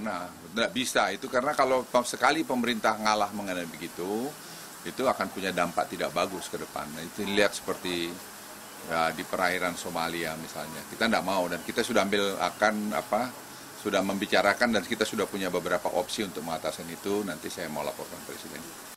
pernah, tidak bisa. Itu karena kalau sekali pemerintah ngalah mengenai begitu, itu akan punya dampak tidak bagus ke depan. Nah, itu lihat seperti ya, di perairan Somalia misalnya. Kita tidak mau dan kita sudah ambil akan apa sudah membicarakan dan kita sudah punya beberapa opsi untuk mengatasi itu. Nanti saya mau laporkan presiden.